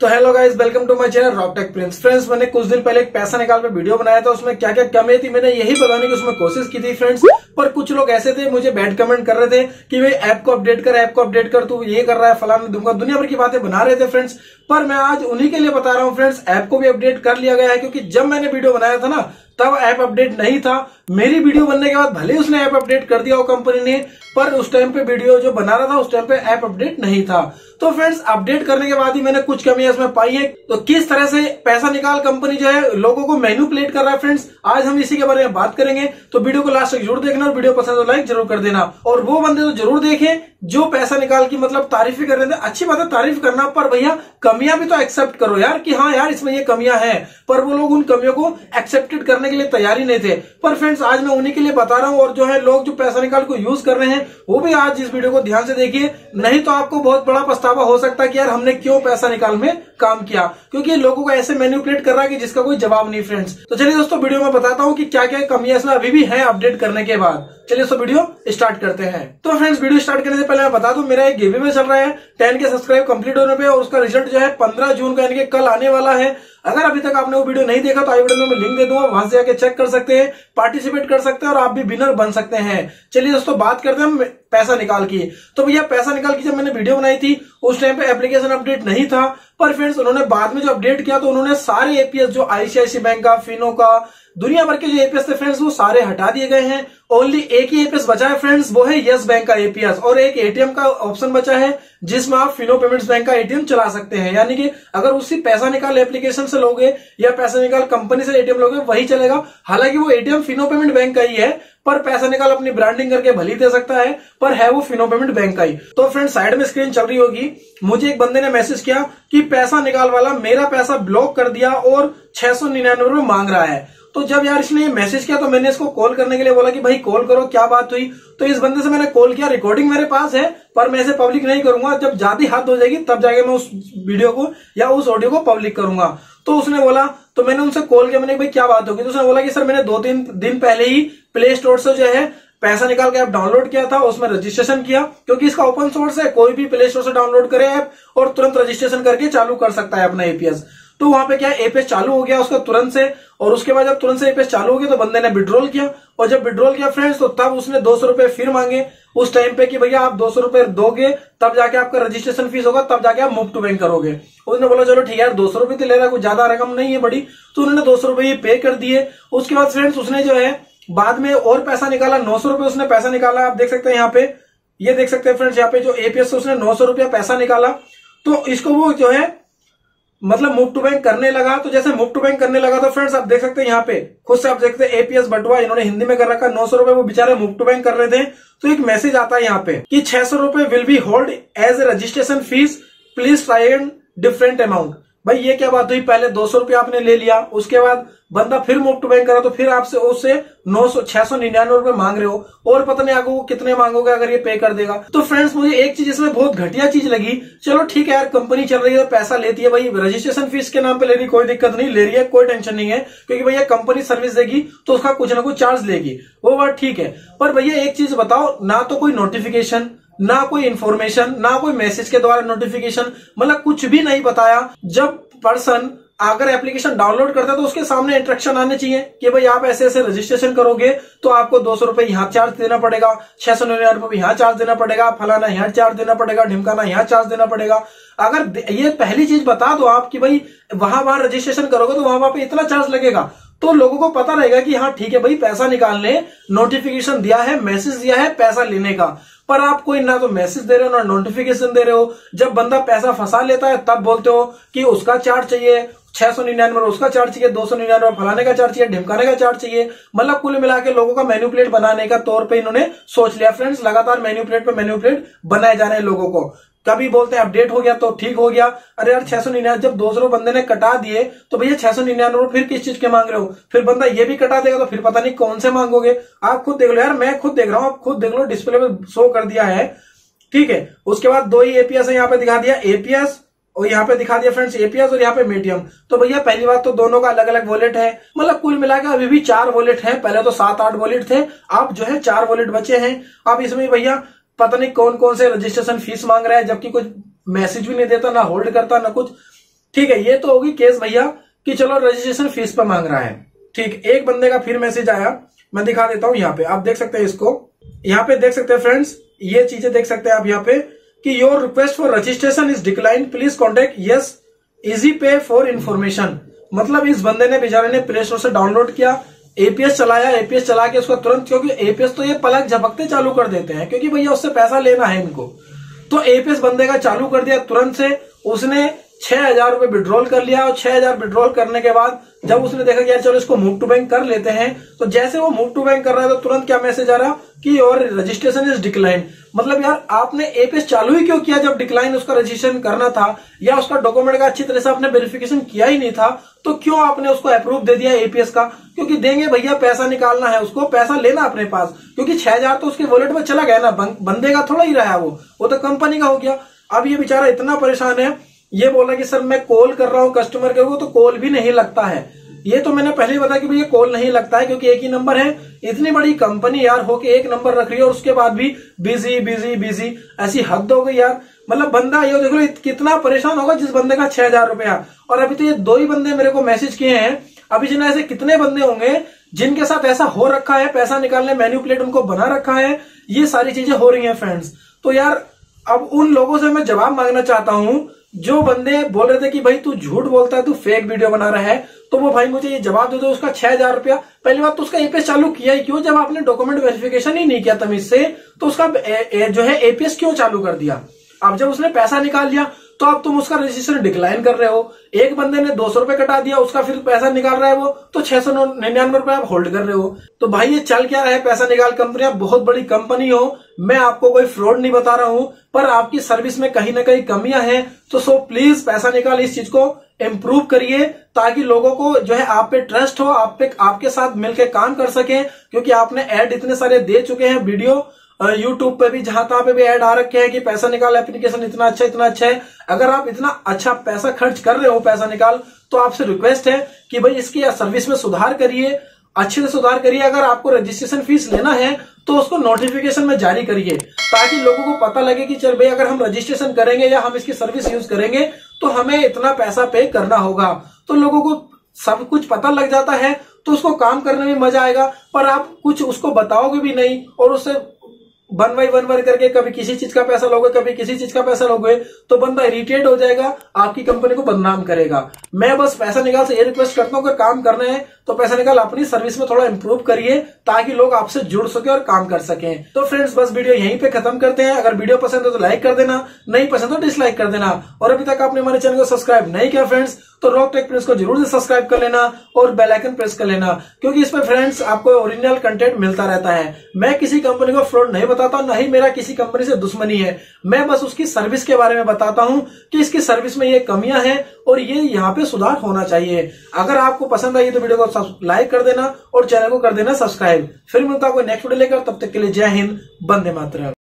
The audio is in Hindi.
तो hello guys welcome to my channel Rocktech Prince friends मैंने कुछ दिन पहले एक पैसा निकाल पर वीडियो बनाया था, उसमें क्या क्या कमी थी, मैंने यही बताने की उसमें कोशिश की थी फ्रेंड्स पर कुछ लोग ऐसे थे, मुझे बैड कमेंट कर रहे थे कि भाई ऐप को अपडेट कर ऐप को अपडेट कर, तू ये कर रहा है, फलाना दूँगा, दुनिया भर की बातें बना रहे थे फ्रेंड्स पर मैं आज उन्हीं के लिए बता रहा हूँ फ्रेंड्स ऐप को भी अपडेट कर लिया गया है, क्योंकि जब मैंने वीडियो बनाया था ना तब ऐप अपडेट नहीं था। मेरी वीडियो बनने के बाद भले उसने ऐप अपडेट कर दिया हो कंपनी ने, पर उस टाइम पे वीडियो जो बना रहा था, उस टाइम पे ऐप अपडेट नहीं था। तो फ्रेंड्स अपडेट करने के बाद ही मैंने कुछ कमियाँ इसमें पाई है। तो किस तरह से पैसा निकाल कंपनी जो है, लोगों को मैन्युपुलेट कर रहा है फ्रेंड्स आज हम इसी के बारे में बात करेंगे। तो वीडियो को लास्ट तक ज़रूर देखना और वीडियो पसंद तो लाइक ज़रूर कर देना। और वो बंदे तो ज़रूर देखें, जो पैसा निकाल की मतलब तारीफ़ ही कर रहे थे। अच्छी बात है, तारीफ़ करना, पर भैया, कमियाँ भी तो एक्सेप्ट करो यार, कि हाँ यार, इसमें ये कमियाँ हैं। पर वो लोग उन कमियों को एक्सेप्टेड करने के लिए तैयारी नहीं थे। पर फ्रेंड्स आज मैं उन्हीं के लिए बता रहा हूँ और जो है लोग जो पैसा निकाल को यूज़ कर रहे हैं, वो भी आज इस वीडियो को ध्यान से देखिए। नहीं तो आपको बहुत बड़ा पछतावा हो सकता है कि यार हमने क्यों पैसा निकाल में काम किया? क्योंकि लोगों को ऐसे मैन्युपुलेट कर रहा है कि जिसका कोई जवाब नहीं फ्रेंड्स तो चलिए दोस्तों वीडियो में बताता हूँ कि क्या क्या कमियाँ इसमें अभी भी है अपडेट करने के बाद। चलिए दोस्तों वीडियो स्टार्ट करते हैं। तो फ्रेंड्स वीडियो स्टार्ट करने से पहले मैं बता दूँ, मेरा एक गिवे में चल रहा है। टेन के सब्सक्राइब कंप्लीट होने पे और उसका रिज़ल्ट जो है पंद्रह जून का यानी कल आने वाला है। अगर अभी तक आपने वो वीडियो नहीं देखा तो आई वीडियो में लिंक दे दूँगा, वहाँ से जाके चेक कर सकते हैं, पार्टिसिपेट कर सकते हैं और आप भी विनर बन सकते हैं। चलिए दोस्तों, बात करते हैं पैसा निकाल की। तो भैया, पैसा निकाल के जब मैंने वीडियो बनाई थी, उस टाइम पे एप्लीकेशन अपडेट नहीं था, पर फ्रेंड्स उन्होंने बाद में जो अपडेट किया तो उन्होंने सारे एपीएस जो आईसीआईसी बैंक का फिनो का, दुनिया भर के जो एपीएस थे फ्रेंड्स वो सारे हटा दिए गए हैं। ओनली एक ही एपीएस बचा है फ्रेंड्स वो है यस बैंक का एपीएस और एक एटीएम का ऑप्शन बचा है, जिसमें आप फिनो पेमेंट्स बैंक का एटीएम चला सकते हैं। यानी कि अगर उसी पैसा निकाल एप्लीकेशन से लोगे या पैसा निकाल कंपनी से एटीएम लोगे, वही चलेगा। हालाँकि वो एटीएम फिनो पेमेंट बैंक का ही है पर पैसा निकाल अपनी ब्रांडिंग करके भली दे सकता है, पर है वो फिनो पेमेंट बैंक का ही। तो फ्रेंड साइड में स्क्रीन चल रही होगी। मुझे एक बंदे ने मैसेज किया कि पैसा निकाल वाला मेरा पैसा ब्लॉक कर दिया और छह सौ निन्यानवे मांग रहा है। तो जब यार इसने मैसेज किया तो मैंने इसको कॉल करने के लिए बोला कि भाई कॉल करो, क्या बात हुई? तो इस बंदे से मैंने कॉल किया रिकॉर्डिंग मेरे पास है, पर मैं इसे पब्लिक नहीं करूँगा। जब ज़्यादा हाथ हो जाएगी, तब जाके मैं उस वीडियो को या उस ऑडियो को पब्लिक करूँगा। तो उसने बोला तो मैंने उनसे कॉल किया, मैंने भाई, क्या बात होगी? तो उसने बोला कि, सर, मैंने दो तीन दिन पहले ही प्ले स्टोर से जो है, पैसा निकाल के ऐप डाउनलोड किया था, उसमें रजिस्ट्रेशन किया, क्योंकि इसका ओपन सोर्स है, कोई भी प्ले स्टोर से डाउनलोड करे ऐप और तुरंत रजिस्ट्रेशन करके चालू कर सकता है अपना एपीएस तो वहाँ पे क्या एपीएस चालू हो गया उसका तुरंत से, और उसके बाद जब तुरंत से एपीएस चालू हो गया तो बंदे ने विड्रॉल किया, और जब विड्रॉल किया फ्रेंड्स तो तब उसने दो सौ फिर मांगे उस टाइम पे कि भैया आप दो सौ रुपए दोगे, तब जाके आपका रजिस्ट्रेशन फ़ीस होगा, तब जाके आप मुफ़्त बैंक करोगे। उसने बोला, चलो ठीक है यार, दो सौ रुपए तो ले रहा है, कुछ ज़्यादा रकम नहीं है बड़ी। तो उन्होंने दो सौ रुपए पे कर दिए। उसके बाद फ्रेंड्स उसने जो है, बाद में और पैसा निकाला, नौ सौ रुपए उसने पैसा निकाला। आप देख सकते हैं यहाँ पे, ये देख सकते हैं फ्रेंड्स यहाँ पे जो एपीएस उसने नौ सौ रुपया पैसा निकाला। तो इसको वो जो है मतलब मुफ्ट टू बैंक करने लगा तो जैसे मुफ्ट टू बैंक करने लगा तो फ्रेंड्स आप देख सकते हैं यहाँ पे, खुद से आप देखते हैं एपीएस बटवा इन्होंने हिंदी में कर रखा, नौ सौ रुपए वो बेचारे मुफ्ट टू बैंक कर रहे थे। तो एक मैसेज आता है यहाँ पे कि छह सौ रुपए will be hold as a registration fees please try and different amount भाई, ये क्या बात हुई? पहले दो सौ रुपया आपने ले लिया, उसके बाद बंदा फिर मुफ्ट बैंक करा तो फिर आपसे उससे नौ सौ, छह सौ निन्यानवे रुपए मांग रहे हो। और पता नहीं आगे कितने मांगोगे अगर ये पे कर देगा। तो फ्रेंड्स मुझे एक चीज़, इसमें बहुत घटिया चीज़ लगी। चलो ठीक है यार कंपनी चल रही है तो पैसा लेती है भाई। रजिस्ट्रेशन फ़ीस के नाम पे ले रही कोई दिक्कत नहीं, ले रही है, कोई टेंशन नहीं है। क्योंकि भैया कंपनी सर्विस देगी तो उसका कुछ ना कुछ चार्ज लेगी। वो बात ठीक है। पर भैया, एक चीज़ बताओ, ना तो कोई नोटिफिकेशन ना कोई इन्फॉर्मेशन ना कोई मैसेज के द्वारा नोटिफिकेशन मतलब कुछ भी नहीं बताया। जब पर्सन अगर एप्लीकेशन डाउनलोड करता है तो उसके सामने इंस्ट्रक्शन आने चाहिए कि भाई आप ऐसे ऐसे रजिस्ट्रेशन करोगे तो आपको दो सौ रुपए यहाँ चार्ज देना पड़ेगा, छह सौ निन्यानवे रुपए यहाँ चार्ज देना पड़ेगा, फलाना यहाँ चार्ज देना पड़ेगा, ढिमकाना यहाँ चार्ज देना पड़ेगा। अगर ये पहली चीज़ बता दो आप कि भाई वहाँ वहाँ रजिस्ट्रेशन करोगे तो वहाँ वहाँ पे इतना चार्ज लगेगा। तो लोगों को पता रहेगा कि हाँ ठीक है भाई, पैसा निकालने नोटिफिकेशन दिया है मैसेज दिया है, पैसा लेने का। पर आप कोई ना तो मैसेज दे रहे हो, ना नोटिफिकेशन दे रहे हो। जब बंदा पैसा फंसा लेता है, तब बोलते हो कि उसका चार्ज चाहिए छह सौ निन्यानवे उसका चार्ज चाहिए दो सौ निन्यानवे फलाने का चार्ज चाहिए, ढिमकाने का चार्ज चाहिए। मतलब कुल मिला के लोगों का मेन्यूप्लेट बनाने का तौर पे इन्होंने सोच लिया। फ्रेंड्स लगातार मेन्यूप्लेट पे मेन्यूप्लेट बनाए जा रहे हैं लोगों को। कभी बोलते हैं अपडेट हो गया तो ठीक हो गया। अरे यार, छह सौ निन्यानवे, जब दो सौ बंदे ने कटा दिए तो भैया छह सौ निन्यानवे फिर किस चीज़ के मांग रहे हो? फिर बंदा ये भी कटा देगा तो फिर पता नहीं कौन से मांगोगे। आप खुद देख लो यार, मैं खुद देख रहा हूँ, आप खुद देख लो डिस्प्ले में शो कर दिया है। ठीक है, उसके बाद दो ही एपीएस है, यहाँ पे दिखा दिया एपीएस और यहाँ पे दिखा दिया फ्रेंड्स एपीएस और यहाँ पे मीडियम तो भैया, पहली बात तो दोनों का अलग अलग वॉलेट है। मतलब कुल मिलाकर अभी भी चार वॉलेट है, पहले तो सात आठ वॉलेट थे, अब जो है चार वॉलेट बचे हैं। अब इसमें भैया पता नहीं कौन कौन से रजिस्ट्रेशन फ़ीस मांग रहा है, जबकि कुछ मैसेज भी नहीं देता, ना होल्ड करता, ना कुछ। ठीक है, ये तो होगी केस भैया, कि चलो रजिस्ट्रेशन फ़ीस पर मांग रहा है। ठीक, एक बंदे का फिर मैसेज आया, मैं दिखा देता हूँ यहाँ पे। आप देख सकते हैं इसको। यहाँ पे देख सकते हैं फ्रेंड्स ये चीज़ें देख सकते हैं आप यहाँ पे, कि your request for registration is decline please contact yes easy pay for information मतलब इस बंदे ने बेचारे ने प्ले स्टोर से डाउनलोड किया एपीएस चलाया एपीएस चला के उसको तुरंत, क्योंकि एपीएस तो ये पलक झपकते चालू कर देते हैं, क्योंकि भैया उससे पैसा लेना है इनको। तो एपीएस बंदे का चालू कर दिया, तुरंत से उसने छह हज़ार रुपए विड्रॉल कर लिया और छह हज़ार विड्रॉल करने के बाद जब उसने देखा कि चलो इसको मूव टू बैंक कर लेते हैं तो जैसे वो मूव टू बैंक कर रहा है तो तुरंत क्या मैसेज आ रहा? कि और रजिस्ट्रेशन इज़ डिक्लाइन मतलब यार आपने एपीएस चालू ही क्यों किया जब डिक्लाइन उसका रजिस्ट्रेशन करना था? या उसका डॉक्यूमेंट का अच्छी तरह से आपने वेरिफिकेशन किया ही नहीं था? तो क्यों आपने उसको अप्रूव दे दिया एपीएस का? क्योंकि देंगे भैया, पैसा निकालना है उसको, पैसा लेना अपने पास। क्योंकि छह हज़ार तो उसके वॉलेट में चला गया ना बंदे का थोड़ा ही रहा वो। वो तो कंपनी का हो गया। अब ये बेचारा इतना परेशान है ये बोला कि सर, मैं कॉल कर रहा हूँ कस्टमर के को तो कॉल भी नहीं लगता है। ये तो मैंने पहले ही बताया कि भैया, कॉल नहीं लगता है क्योंकि एक ही नंबर है। इतनी बड़ी कंपनी यार, होके एक नंबर रख रही है और उसके बाद भी बिज़ी बिज़ी बिज़ी ऐसी हद हो गई यार। मतलब बंदा, ये देखो कितना परेशान होगा जिस बंदे का छह हज़ार रुपया। और अभी तो ये दो ही बंदे मेरे को मैसेज किए हैं। अभी जिन्हें ऐसे कितने बंदे होंगे, जिनके साथ ऐसा हो रखा है, पैसा निकालने मेन्यू प्लेट उनको बना रखा है, ये सारी चीज़ें हो रही है फ्रेंड्स तो यार, अब उन लोगों से मैं जवाब मांगना चाहता हूँ जो बंदे बोल रहे थे कि भाई तू झूठ बोलता है तू फेक वीडियो बना रहा है तो वो भाई मुझे ये जवाब दे दो उसका छह हज़ार रुपया। पहली बात तो उसका एपीएस चालू किया ही क्यों जब आपने डॉक्यूमेंट वेरिफिकेशन ही नहीं किया तमीज से तो उसका ए, ए, जो है एपीएस क्यों चालू कर दिया? अब जब उसने पैसा निकाल लिया तो अब तुम उसका रजिस्ट्रेशन डिक्लाइन कर रहे हो। एक बंदे ने दो सौ रुपए कटा दिया, उसका फिर पैसा निकाल रहा है वो तो छह सौ निन्यानवे रुपए आप होल्ड कर रहे हो। तो भाई, ये चल क्या रहा है? पैसा निकाल कंपनियाँ बहुत बड़ी कंपनी हो। मैं आपको कोई फ्रॉड नहीं बता रहा हूँ, पर आपकी सर्विस में कहीं ना कहीं कमियाँ हैं। तो सो प्लीज़ पैसा निकाल इस चीज़ को इम्प्रूव करिए, ताकि लोगों को जो है आप पे ट्रस्ट हो, आप पे, आपके साथ मिलकर काम कर सके, क्योंकि आपने एड इतने सारे दे चुके हैं वीडियो। यूट्यूब पे भी, जहाँ तहां पे भी ऐड आ रखे हैं कि पैसा निकाल एप्लीकेशन इतना अच्छा इतना अच्छा है। अगर आप इतना अच्छा पैसा खर्च कर रहे हो, पैसा निकाल तो आपसे रिक्वेस्ट है कि भाई इसकी सर्विस में सुधार करिए, अच्छे से सुधार करिए। अगर आपको रजिस्ट्रेशन फ़ीस लेना है तो उसको नोटिफिकेशन में जारी करिए, ताकि लोगों को पता लगे कि चल भाई, अगर हम रजिस्ट्रेशन करेंगे या हम इसकी सर्विस यूज़ करेंगे तो हमें इतना पैसा पे करना होगा। तो लोगों को सब कुछ पता लग जाता है तो उसको काम करने में मज़ा आएगा, पर आप कुछ उसको बताओगे भी नहीं, और उससे वन बाई वन वन करके कभी किसी चीज़ का पैसा लोगे, कभी किसी चीज़ का पैसा लोगे तो बंदा इरिटेट हो जाएगा, आपकी कंपनी को बदनाम करेगा। मैं बस पैसा निकाल से ये रिक्वेस्ट करता हूँ, अगर काम करना है तो पैसा निकाल, अपनी सर्विस में थोड़ा इंप्रूव करिए, ताकि लोग आपसे जुड़ सके और काम कर सके। तो फ्रेंड्स बस वीडियो यहीं पे खत्म करते हैं। अगर वीडियो पसंद है तो लाइक कर देना, नहीं पसंद तो डिसलाइक कर देना। और अभी तक आपने हमारे चैनल को सब्सक्राइब नहीं किया फ्रेंड्स तो रॉक टेक प्रेस को ज़रूर से सब्सक्राइब कर लेना और बेल आइकन प्रेस कर लेना, क्योंकि इसमें फ्रेंड्स आपको ओरिजिनल कंटेंट मिलता रहता है। मैं किसी कंपनी को फ्रॉड नहीं बताता, ना ही मेरा किसी कंपनी से दुश्मनी है। मैं बस उसकी सर्विस के बारे में बताता हूँ कि इसकी सर्विस में ये कमियाँ हैं और ये यहाँ पे सुधार होना चाहिए। अगर आपको पसंद आई तो वीडियो को लाइक कर देना और चैनल को कर देना सब्सक्राइब फिर मिलता कोई नेक्स्ट वीडियो लेकर, तब तक के लिए जय हिंद बंदे मातरम।